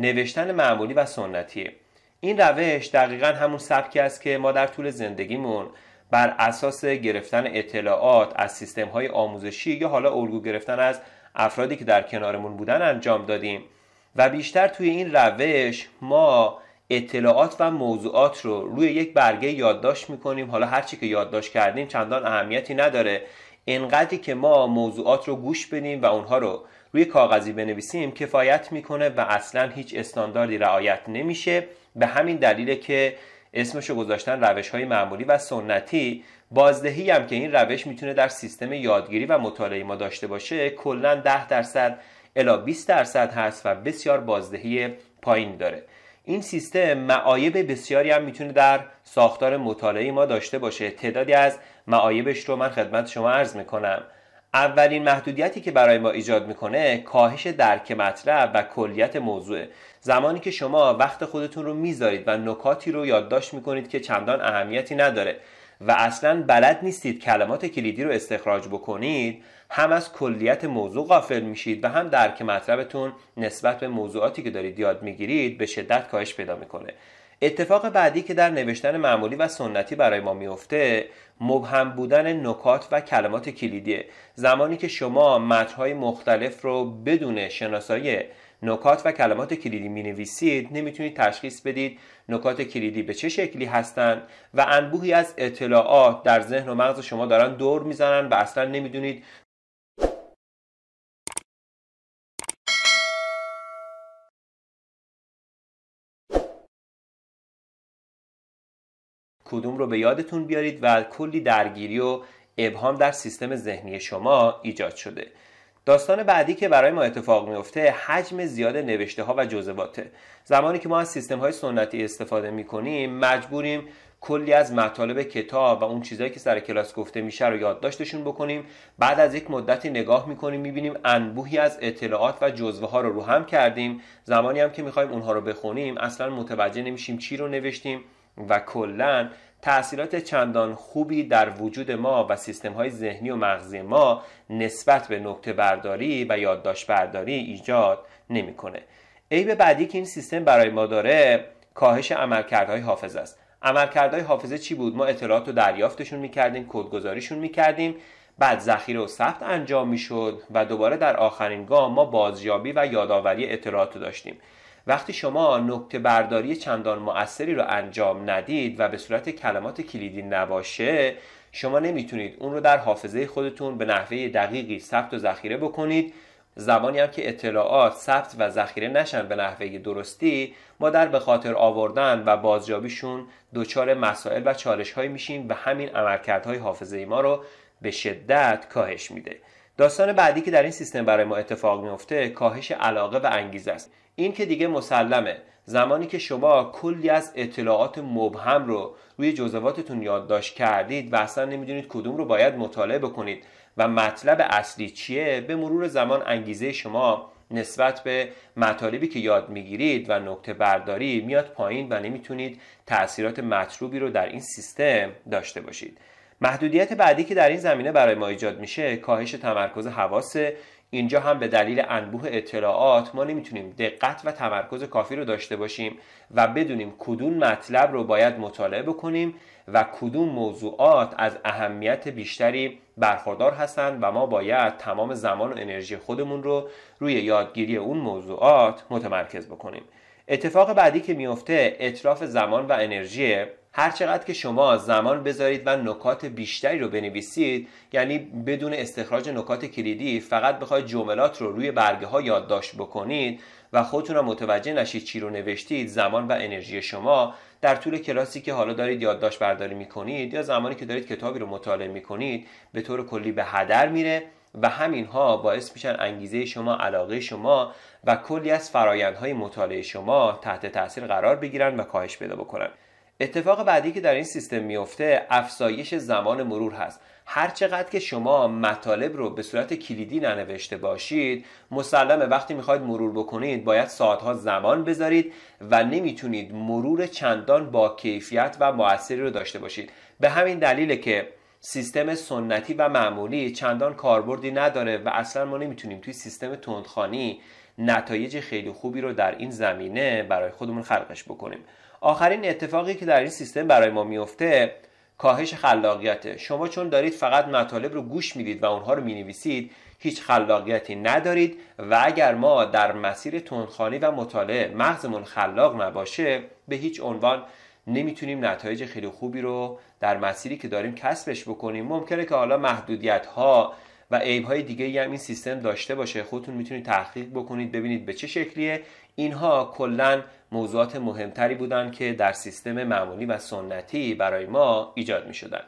نوشتن معمولی و سنتیه. این روش دقیقا همون سبکی است که ما در طول زندگیمون بر اساس گرفتن اطلاعات از سیستم های آموزشی یا حالا الگو گرفتن از افرادی که در کنارمون بودن انجام دادیم. و بیشتر توی این روش ما اطلاعات و موضوعات رو روی یک برگه یادداشت می‌کنیم. حالا هرچی که یادداشت کردیم چندان اهمیتی نداره. انقدری که ما موضوعات رو گوش بدیم و اونها رو روی کاغذی بنویسیم کفایت می‌کنه و اصلا هیچ استانداردی رعایت نمیشه. به همین دلیله که اسمشو گذاشتن روش های معمولی و سنتی. بازدهی هم که این روش می‌تونه در سیستم یادگیری و مطالعه ما داشته باشه کلا 10 درصد الا 20 درصد هست و بسیار بازدهی پایین داره. این سیستم معایب بسیاری هم می‌تونه در ساختار مطالعه ما داشته باشه. تعدادی از معایبش رو من خدمت شما عرض می‌کنم. اولین محدودیتی که برای ما ایجاد می‌کنه کاهش درک مطلب و کلیت موضوع زمانی که شما وقت خودتون رو می‌ذارید و نکاتی رو یادداشت می‌کنید که چندان اهمیتی نداره و اصلا بلد نیستید کلمات کلیدی رو استخراج بکنید هم از کلیت موضوع غافل میشید و هم درک مطلبتون نسبت به موضوعاتی که دارید یاد می‌گیرید به شدت کاهش پیدا می‌کنه. اتفاق بعدی که در نوشتن معمولی و سنتی برای ما میفته مبهم بودن نکات و کلمات کلیدیه. زمانی که شما متنهای مختلف رو بدون شناسایی نکات و کلمات کلیدی می نویسید نمی‌تونید تشخیص بدید نکات کلیدی به چه شکلی هستند و انبوهی از اطلاعات در ذهن و مغز شما دارن دور می‌زنن و اصلا نمی‌دونید کدوم رو به یادتون بیارید و کلی درگیری و ابهام در سیستم ذهنی شما ایجاد شده. داستان بعدی که برای ما اتفاق میفته حجم زیاد نوشته ها و جزواته زمانی که ما از سیستم های سنتی استفاده می کنیم مجبوریم کلی از مطالب کتاب و اون چیزهایی که سر کلاس گفته میشه رو یادداشتشون بکنیم. بعد از یک مدتی نگاه می‌کنیم می‌بینیم انبوهی از اطلاعات و جزوه ها رو رو هم کردیم. زمانی هم که می‌خوایم اونها رو بخونیم اصلا متوجه نمیشیم چی رو نوشتیم. و کلا تأثیرات چندان خوبی در وجود ما و سیستم های ذهنی و مغزی ما نسبت به نکته برداری و یادداشت برداری ایجاد نمی‌کنه. عیب بعدی که این سیستم برای ما داره کاهش عملکردهای حافظه است. عملکردهای حافظه چی بود؟ ما اطلاعات رو دریافتشون می‌کردیم، کدگذاریشون می‌کردیم، بعد ذخیره و ثبت انجام می‌شد و دوباره در آخرین گام ما بازیابی و یادآوری اطلاعات رو داشتیم. وقتی شما نکته برداری چندان مؤثری رو انجام ندید و به صورت کلمات کلیدی نباشه شما نمی‌تونید اون رو در حافظه خودتون به نحوه دقیقی ثبت و ذخیره بکنید. زمانی هم که اطلاعات ثبت و ذخیره نشن به نحوه درستی ما در به خاطر آوردن و بازجابیشون دچار مسائل و چالش های میشیم و همین عملکردهای حافظه ما رو به شدت کاهش میده. داستان بعدی که در این سیستم برای ما اتفاق میفته کاهش علاقه و انگیزه است. این که دیگه مسلمه. زمانی که شما کلی از اطلاعات مبهم رو روی جزواتتون یادداشت کردید و اصلا نمی‌دونید کدوم رو باید مطالعه بکنید و مطلب اصلی چیه به مرور زمان انگیزه شما نسبت به مطالبی که یاد می‌گیرید و نکته برداری میاد پایین و نمی‌تونید تاثیرات مطلوبی رو در این سیستم داشته باشید. محدودیت بعدی که در این زمینه برای ما ایجاد میشه کاهش تمرکز حواس اینجا هم به دلیل انبوه اطلاعات ما نمی‌تونیم دقت و تمرکز کافی رو داشته باشیم و بدونیم کدوم مطلب رو باید مطالعه بکنیم و کدوم موضوعات از اهمیت بیشتری برخوردار هستند و ما باید تمام زمان و انرژی خودمون رو روی یادگیری اون موضوعات متمرکز بکنیم. اتفاق بعدی که میفته اطراف زمان و انرژی. هر چقدر که شما زمان بذارید و نکات بیشتری رو بنویسید یعنی بدون استخراج نکات کلیدی فقط بخواید جملات رو روی برگه ها یادداشت بکنید و خودتون رو متوجه نشید چی رو نوشتید زمان و انرژی شما در طول کلاسی که حالا دارید یادداشت برداری می‌کنید یا زمانی که دارید کتابی رو مطالعه می‌کنید به طور کلی به هدر میره. و همینها باعث میشن انگیزه شما علاقه شما و کلی از فرایندهای مطالعه شما تحت تاثیر قرار بگیرن و کاهش پیدا بکنن. اتفاق بعدی که در این سیستم میفته افزایش زمان مرور هست. هر چقدر که شما مطالب رو به صورت کلیدی ننوشته باشید مسلمه وقتی می‌خواید مرور بکنید باید ساعتها زمان بذارید و نمی‌تونید مرور چندان با کیفیت و موثری رو داشته باشید. به همین دلیله که سیستم سنتی و معمولی چندان کاربردی نداره و اصلا ما نمی‌تونیم توی سیستم تندخانی نتایج خیلی خوبی رو در این زمینه برای خودمون خلقش بکنیم. آخرین اتفاقی که در این سیستم برای ما میفته کاهش خلاقیت. شما چون دارید فقط مطالب رو گوش می‌دید و اونها رو می‌نویسید هیچ خلاقیتی ندارید و اگر ما در مسیر تندخوانی و مطالعه مغزمون خلاق نباشه به هیچ عنوان نمی‌تونیم نتایج خیلی خوبی رو در مسیری که داریم کسبش بکنیم. ممکنه که حالا محدودیت ها و عیب های دیگه هم این سیستم داشته باشه. خودتون می‌تونید تحقیق بکنید ببینید به چه شکلیه. اینها کلا موضوعات مهمتری بودن که در سیستم معمولی و سنتی برای ما ایجاد می شدن.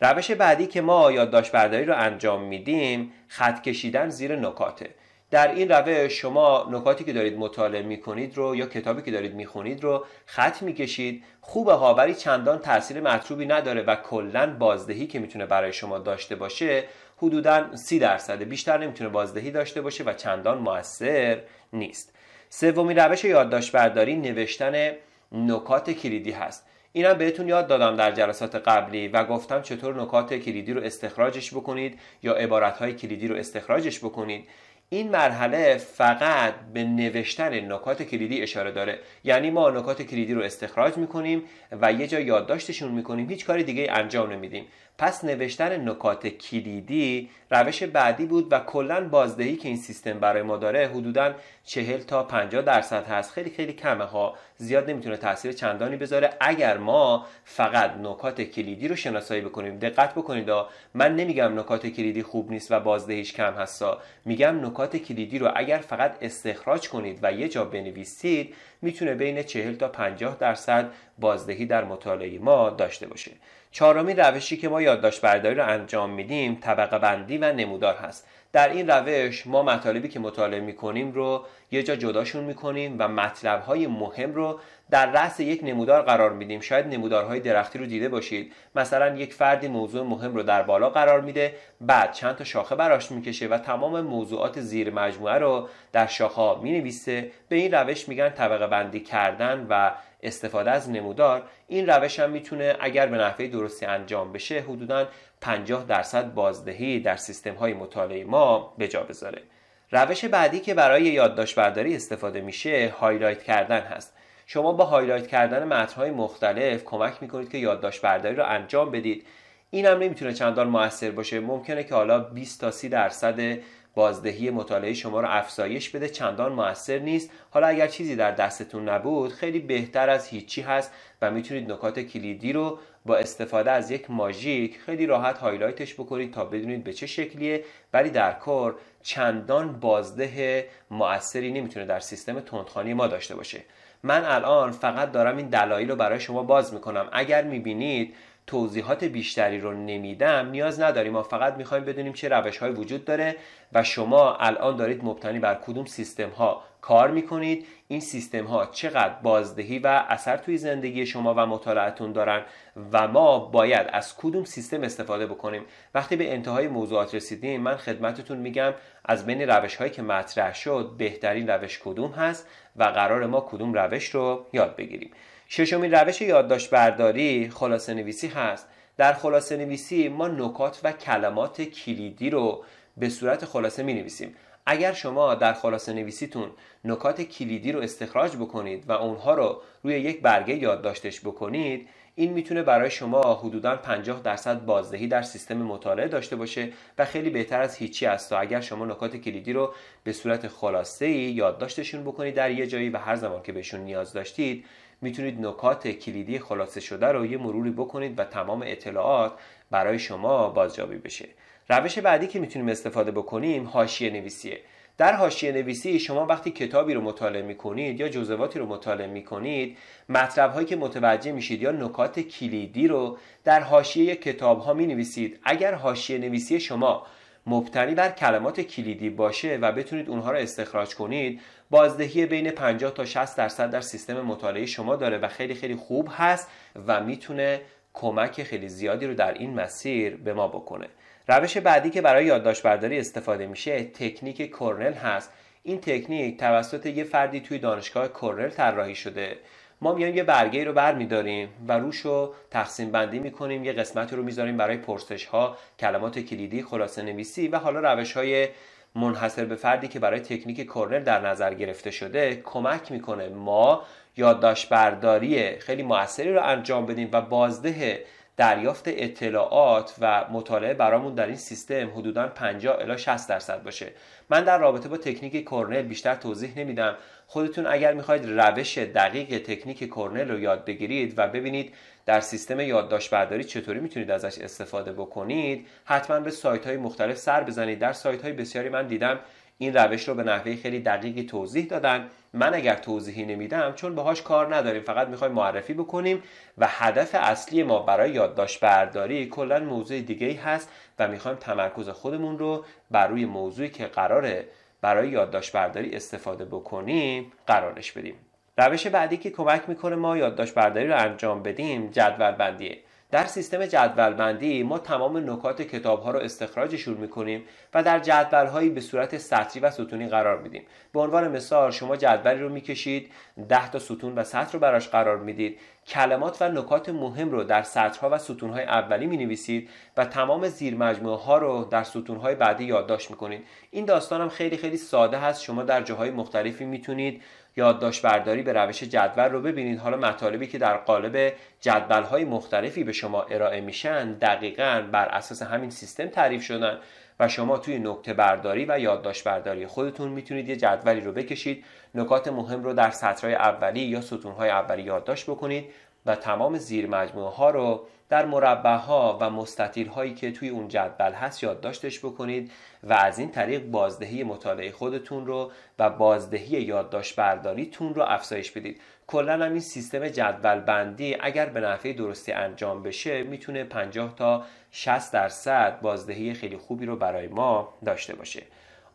روش بعدی که ما یادداشت برداری رو انجام میدیم خط کشیدن زیر نکاته. در این روش شما نکاتی که دارید مطالعه می کنید رو یا کتابی که دارید می خونید رو خط می کشید خوبه ها ولی چندان تاثیر مطلوبی نداره و کلا بازدهی که می‌تونه برای شما داشته باشه حدودا سی درصده بیشتر نمی‌تونه بازدهی داشته باشه و چندان موثر نیست. سومین روش یادداشت برداری نوشتن نکات کلیدی هست. اینم بهتون یاد دادم در جلسات قبلی و گفتم چطور نکات کلیدی رو استخراجش بکنید یا عبارتهای کلیدی رو استخراجش بکنید. این مرحله فقط به نوشتن نکات کلیدی اشاره داره. یعنی ما نکات کلیدی رو استخراج می‌کنیم و یه جا یادداشتشون می‌کنیم. هیچ کاری دیگه انجام نمیدیم. پس نوشتن نکات کلیدی روش بعدی بود و کلا بازدهی که این سیستم برای ما داره حدودا 40 تا 50 درصد هست. خیلی خیلی کمه ها. زیاد نمی‌تونه تاثیر چندانی بذاره. اگر ما فقط نکات کلیدی رو شناسایی بکنیم دقت بکنید من نمیگم نکات کلیدی خوب نیست و بازدهیش کم هستا میگم نکات کلیدی رو اگر فقط استخراج کنید و یه جا بنویسید می‌تونه بین 40 تا 50 درصد بازدهی در مطالعه ما داشته باشه. چهارمین روشی که ما یادداشت برداری رو انجام میدیم طبقه بندی و نمودار هست. در این روش ما مطالبی که مطالعه می‌کنیم رو یه جا جداشون می‌کنیم و مطلبهای مهم رو در رأس یک نمودار قرار میدیم. شاید نمودارهای درختی رو دیده باشید. مثلا یک فردی موضوع مهم رو در بالا قرار میده بعد چند تا شاخه براش می‌کشه و تمام موضوعات زیر مجموعه رو در شاخه ها می‌نویسه. به این روش میگن طبقه بندی کردن و استفاده از نمودار. این روش هم می‌تونه اگر به نحوه درستی انجام بشه حدودا 50 درصد بازدهی در سیستم های مطالعه ما به جا بذاره. روش بعدی که برای یادداشت برداری استفاده میشه highlight کردن هست. شما با highlight کردن متن‌های مختلف کمک می‌کنید که یادداشت برداری رو انجام بدید. این هم نمی‌تونه چندان موثر باشه. ممکنه که حالا 20 تا 30 درصد بازدهی مطالعه شما رو افزایش بده. چندان موثر نیست. حالا اگر چیزی در دستتون نبود خیلی بهتر از هیچی هست و می‌تونید نکات کلیدی رو با استفاده از یک ماژیک خیلی راحت هایلایتش بکنید تا بدونید به چه شکلیه. ولی در کار چندان بازده موثری نمی‌تونه در سیستم تندخانی ما داشته باشه. من الان فقط دارم این دلایل رو برای شما باز می‌کنم. اگر می‌بینید توضیحات بیشتری رو نمیدم نیاز نداریم. ما فقط می‌خوایم بدونیم چه روش های وجود داره و شما الان دارید مبتنی بر کدوم سیستم ها کار می‌کنید. این سیستم ها چقدر بازدهی و اثر توی زندگی شما و مطالعتون دارن و ما باید از کدوم سیستم استفاده بکنیم؟ وقتی به انتهای موضوعات رسیدیم من خدمتتون میگم از بین روش هایی که مطرح شد بهترین روش کدوم هست و قرار ما کدوم روش رو یاد بگیریم. ششمین روش یادداشت برداری خلاصه نویسی هست. در خلاصه نویسی ما نکات و کلمات کلیدی رو به صورت خلاصه می نویسیم اگر شما در خلاصه نویسیتون نکات کلیدی رو استخراج بکنید و اونها رو روی یک برگه یادداشتش بکنید این می‌تونه برای شما حدودا 50 درصد بازدهی در سیستم مطالعه داشته باشه و خیلی بهتر از هیچی است. تا اگر شما نکات کلیدی رو به صورت خلاصه یادداشتشون بکنید در یه جایی و هر زمان که بهشون نیاز داشتید می‌تونید نکات کلیدی خلاصه شده رو یه مروری بکنید و تمام اطلاعات برای شما بازجابی بشه. روش بعدی که می‌تونیم استفاده بکنیم حاشیه نویسیه. در حاشیه نویسی شما وقتی کتابی رو مطالعه می‌کنید یا جزواتی رو مطالعه می‌کنید مطلب هایی که متوجه میشید یا نکات کلیدی رو در حاشیه کتاب ها می نویسید اگر حاشیه نویسی شما مبتنی بر کلمات کلیدی باشه و بتونید اونها رو استخراج کنید بازدهی بین 50 تا 60 درصد در سیستم مطالعه شما داره و خیلی خیلی خوب هست و می‌تونه کمک خیلی زیادی رو در این مسیر به ما بکنه. روش بعدی که برای یادداشت برداری استفاده میشه تکنیک کورنل هست. این تکنیک توسط یه فردی توی دانشگاه کورنل طراحی شده. ما میایم یه برگه رو برمیداریم و روش رو تقسیم بندی می‌کنیم یه قسمت رو می‌ذاریم برای پرسش ها کلمات کلیدی خلاصه نویسی و حالا روش های منحصر به فردی که برای تکنیک کورنل در نظر گرفته شده کمک می‌کنه ما یادداشت برداری خیلی موثری رو انجام بدیم و بازده دریافت اطلاعات و مطالعه برامون در این سیستم حدودا 50 الی 60 درصد باشه. من در رابطه با تکنیک کورنل بیشتر توضیح نمیدم. خودتون اگر می‌خواید روش دقیق تکنیک کورنل رو یاد بگیرید و ببینید در سیستم یادداشت برداری چطوری می‌تونید ازش استفاده بکنید حتما به سایت های مختلف سر بزنید. در سایت های بسیاری من دیدم این روش رو به نحوه خیلی دقیقی توضیح دادن. من اگر توضیحی نمیدم چون باهاش کار نداریم فقط می‌خوایم معرفی بکنیم و هدف اصلی ما برای یادداشت برداری کلا موضوع دیگه ای هست و می‌خوایم تمرکز خودمون رو بر روی موضوعی که قراره برای یادداشت برداری استفاده بکنیم قرارش بدیم. روش بعدی که کمک می‌کنه ما یادداشت برداری رو انجام بدیم جدول بندیه در سیستم جدول بندی ما تمام نکات کتاب ها رو استخراجشون می‌کنیم و در جدول هایی به صورت سطری و ستونی قرار میدیم. به عنوان مثال شما جدولی رو می‌کشید 10 تا ستون و سطر رو براش قرار می‌دید. کلمات و نکات مهم رو در سطرها و ستونهای اولی می نویسید و تمام زیر مجموعه ها رو در ستونهای بعدی یادداشت می‌کنید. این داستان خیلی خیلی ساده هست. شما در جاهای مختلفی می‌تونید یادداشت برداری به روش جدول رو ببینید. حالا مطالبی که در قالب جدول های مختلفی به شما ارائه میشن دقیقا بر اساس همین سیستم تعریف شدن و شما توی نکته برداری و یادداشت برداری خودتون می‌تونید یه جدولی رو بکشید. نکات مهم رو در سطرهای اولی یا ستونهای اولی یادداشت بکنید. و تمام زیر مجموعه ها رو در مربع ها و مستطیل هایی که توی اون جدول هست یادداشتش بکنید و از این طریق بازدهی مطالعه خودتون رو و بازدهی یادداشت برداریتون رو افزایش بدید. کلا هم این سیستم جدول بندی اگر به نحوه درستی انجام بشه می‌تونه 50 تا 60 درصد بازدهی خیلی خوبی رو برای ما داشته باشه.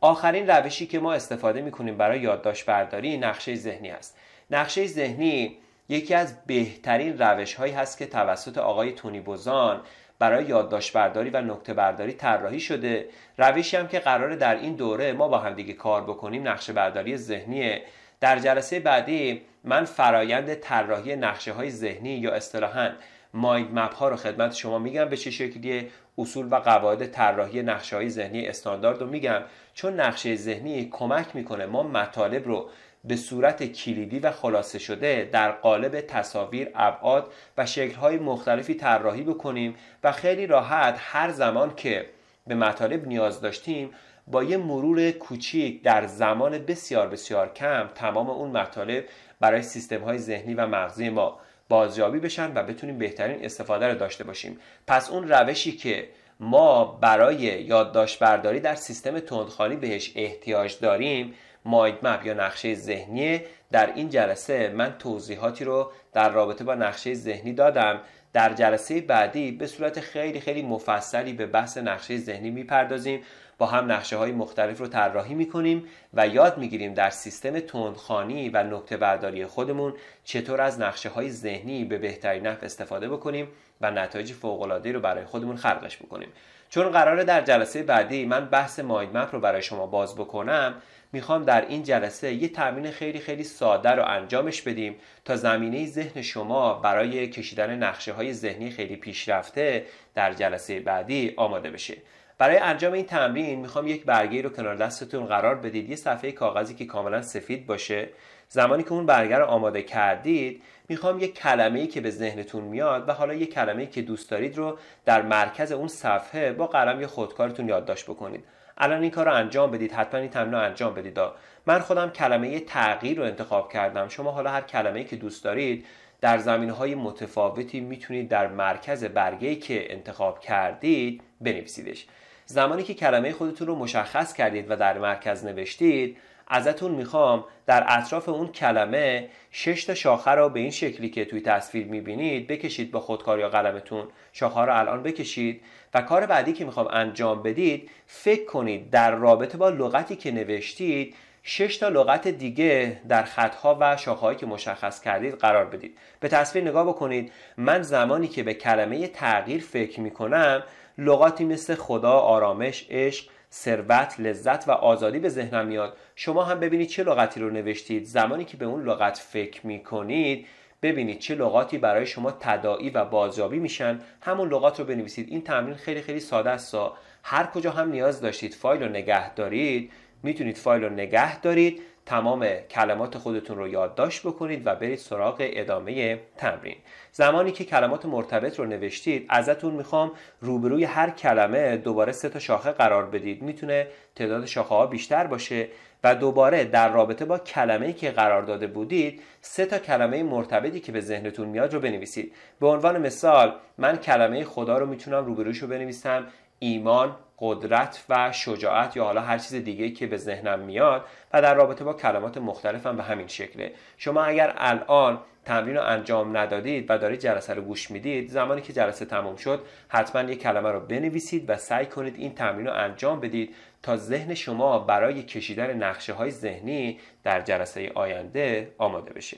آخرین روشی که ما استفاده می‌کنیم برای یادداشت برداری نقشه ذهنی است. نقشه ذهنی یکی از بهترین روش هایی هست که توسط آقای تونی بوزان برای یادداشت برداری و نکته برداری طراحی شده. روشی هم که قراره در این دوره ما با هم دیگه کار بکنیم نقشه برداری ذهنیه. در جلسه بعدی من فرایند طراحی نقشه های ذهنی یا اصطلاحا مایند مپ ها رو خدمت شما میگم. به چه شکلیه اصول و قواعد طراحی نقشه های ذهنی استاندارد رو میگم. چون نقشه ذهنی کمک می‌کنه ما مطالب رو به صورت کلیدی و خلاصه شده در قالب تصاویر، ابعاد و شکل‌های مختلفی طراحی بکنیم و خیلی راحت هر زمان که به مطالب نیاز داشتیم با یه مرور کوچیک در زمان بسیار بسیار کم تمام اون مطالب برای سیستم های ذهنی و مغزی ما بازیابی بشن و بتونیم بهترین استفاده رو داشته باشیم. پس اون روشی که ما برای یادداشت برداری در سیستم تندخانی بهش احتیاج داریم مایند مپ یا نقشه ذهنی در این جلسه من توضیحاتی رو در رابطه با نقشه ذهنی دادم. در جلسه بعدی به صورت خیلی خیلی مفصلی به بحث نقشه ذهنی می‌پردازیم. با هم نقشه های مختلف رو طراحی می‌کنیم و یاد می‌گیریم در سیستم تندخانی و نکته برداری خودمون چطور از نقشه های ذهنی به بهترین نحو استفاده بکنیم و نتایج فوق العاده رو برای خودمون خلقش بکنیم. چون قراره در جلسه بعدی من بحث مایند مپ رو برای شما باز بکنم می‌خوام در این جلسه یه تمرین خیلی خیلی ساده رو انجامش بدیم تا زمینه ذهن شما برای کشیدن نقشه های ذهنی خیلی پیشرفته در جلسه بعدی آماده بشه. برای انجام این تمرین می‌خوام یک برگه رو کنار دستتون قرار بدید یه صفحه کاغذی که کاملا سفید باشه. زمانی که اون برگه رو آماده کردید می‌خوام یک کلمه ای که به ذهنتون میاد و حالا یک کلمه ای که دوست دارید رو در مرکز اون صفحه با قلم یا خودکارتون یادداشت بکنید. الان این کار رو انجام بدید حتما این تمرین رو انجام بدید. من خودم کلمه تغییر رو انتخاب کردم. شما حالا هر کلمه که دوست دارید در زمین های متفاوتی می‌تونید در مرکز برگه که انتخاب کردید بنویسیدش. زمانی که کلمه خودتون رو مشخص کردید و در مرکز نوشتید ازتون می‌خوام در اطراف اون کلمه شش تا شاخه رو به این شکلی که توی تصویر می‌بینید بکشید با خودکار یا قلمتون. شاخه رو الان بکشید و کار بعدی که می‌خوام انجام بدید فکر کنید در رابطه با لغتی که نوشتید شش تا لغت دیگه در خطها و شاخه‌هایی که مشخص کردید قرار بدید. به تصویر نگاه بکنید. من زمانی که به کلمه تغییر فکر می‌کنم لغاتی مثل خدا، آرامش، عشق، ثروت، لذت و آزادی به ذهنم میاد. شما هم ببینید چه لغتی رو نوشتید. زمانی که به اون لغت فکر می‌کنید ببینید چه لغاتی برای شما تداعی و بازیابی میشن. همون لغات رو بنویسید. این تمرین خیلی خیلی ساده است. هر کجا هم نیاز داشتید فایل رو نگه دارید می‌تونید فایل رو نگه دارید. تمام کلمات خودتون رو یادداشت بکنید و برید سراغ ادامه تمرین. زمانی که کلمات مرتبط رو نوشتید ازتون می‌خوام روبروی هر کلمه دوباره سه تا شاخه قرار بدید. می‌تونه تعداد شاخه ها بیشتر باشه و دوباره در رابطه با کلمه‌ای که قرار داده بودید سه تا کلمه مرتبطی که به ذهنتون میاد رو بنویسید. به عنوان مثال من کلمه خدا رو می‌تونم روبروش رو بنویسم. ایمان قدرت و شجاعت یا حالا هر چیز دیگه که به ذهنم میاد و در رابطه با کلمات مختلفم به همین شکله. شما اگر الان تمرین رو انجام ندادید و دارید جلسه رو گوش می‌دید زمانی که جلسه تمام شد حتما یک کلمه رو بنویسید و سعی کنید این تمرین رو انجام بدید تا ذهن شما برای کشیدن نقشه های ذهنی در جلسه آینده آماده بشه.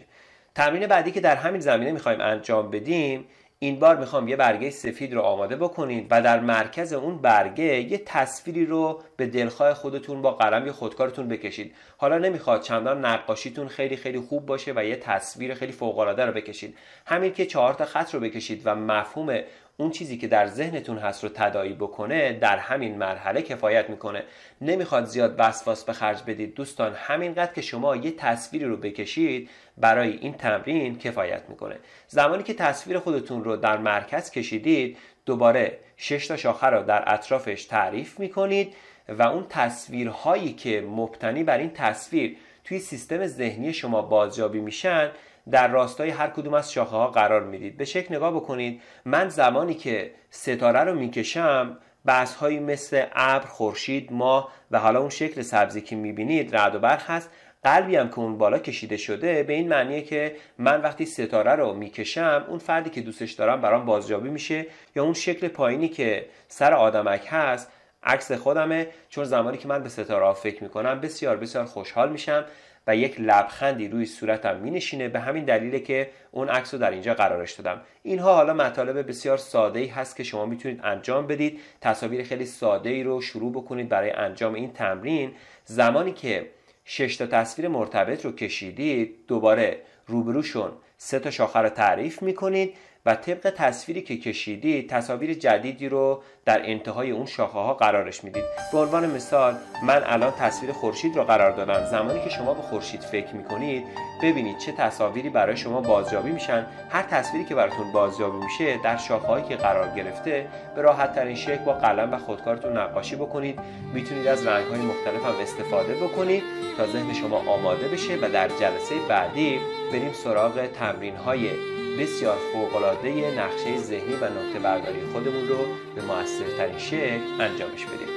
تمرین بعدی که در همین زمینه می‌خوایم انجام بدیم این بار می‌خوام یه برگه سفید رو آماده بکنید و در مرکز اون برگه یه تصویری رو به دلخواه خودتون با قلم یا خودکارتون بکشید. حالا نمی‌خواد چندان نقاشیتون خیلی خیلی خوب باشه و یه تصویر خیلی فوق العاده رو بکشید. همین که چهار تا خط رو بکشید و مفهوم اون چیزی که در ذهنتون هست رو تدایی بکنه در همین مرحله کفایت می‌کنه. نمی‌خواد زیاد وسواس به خرج بدید. دوستان همینقدر که شما یه تصویری رو بکشید برای این تمرین کفایت می‌کنه. زمانی که تصویر خودتون رو در مرکز کشیدید دوباره 6 تا شاخه رو در اطرافش تعریف می‌کنید و اون تصویرهایی که مبتنی بر این تصویر توی سیستم ذهنی شما بازیابی میشن در راستای هر کدوم از شاخه ها قرار می‌دید. به شکل نگاه بکنید من زمانی که ستاره رو می‌کشم بحث هایی مثل ابر خورشید ماه و حالا اون شکل سبزی که می‌بینید رعد و برق هست. قلبی هم که اون بالا کشیده شده به این معنیه که من وقتی ستاره رو می‌کشم اون فردی که دوستش دارم برام بازجابی میشه یا اون شکل پایینی که سر آدمک هست عکس خودمه. چون زمانی که من به ستاره فکر می‌کنم بسیار بسیار خوشحال میشم. و یک لبخندی روی صورتم می نشینه به همین دلیله که اون عکس رو در اینجا قرارش دادم. اینها حالا مطالب بسیار ساده ای هست که شما می‌تونید انجام بدید. تصاویر خیلی ساده ای رو شروع بکنید برای انجام این تمرین. زمانی که شش تا تصویر مرتبط رو کشیدید دوباره روبروشون سه تا شاخه رو تعریف می‌کنید. و طبق تصویری که کشیدید تصاویر جدیدی رو در انتهای اون شاخه ها قرارش می‌دید. به عنوان مثال من الان تصویر خورشید رو قرار دادم. زمانی که شما به خورشید فکر می‌کنید ببینید چه تصاویری برای شما بازیابی میشن. هر تصویری که براتون بازیابی میشه در شاخه هایی که قرار گرفته به راحت ترین شکل با قلم و خودکارتون نقاشی بکنید. می‌تونید از رنگ های مختلف هم استفاده بکنید تا ذهن شما آماده بشه و در جلسه بعدی بریم سراغ تمرین های بسیار فوقالعاده نقشه ذهنی و نقطه برداری خودمون رو به موثرترین شکل انجامش بدیم.